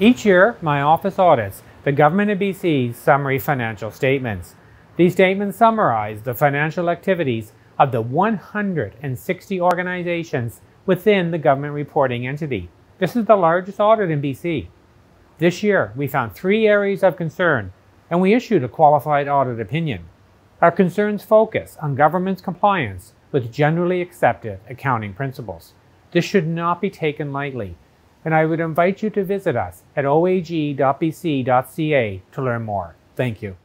Each year, my office audits the Government of BC's summary financial statements. These statements summarize the financial activities of the 160 organizations within the government reporting entity. This is the largest audit in BC. This year, we found three areas of concern and we issued a qualified audit opinion. Our concerns focus on government's compliance with generally accepted accounting principles. This should not be taken lightly, and I would invite you to visit us at oag.bc.ca to learn more. Thank you.